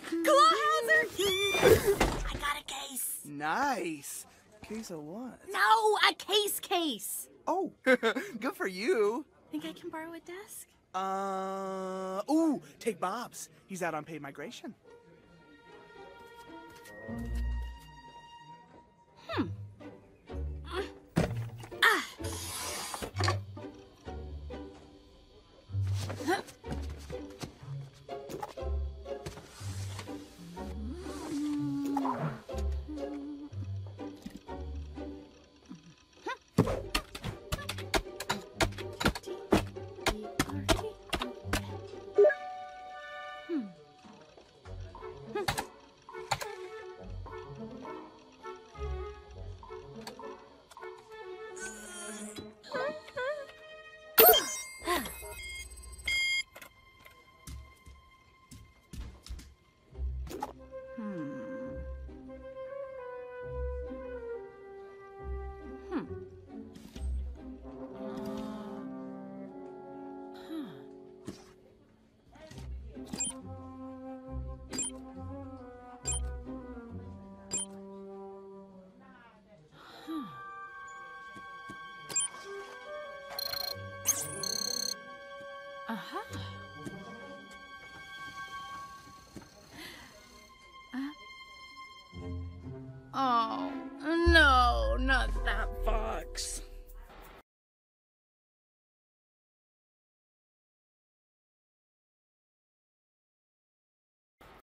Clawhauser! I got a case. Nice. Case of what? No, a case case. Oh, good for you. Think I can borrow a desk? Uh, ooh, take Bob's. He's out on paid migration. Uh-huh. Uh. Oh, no, not that.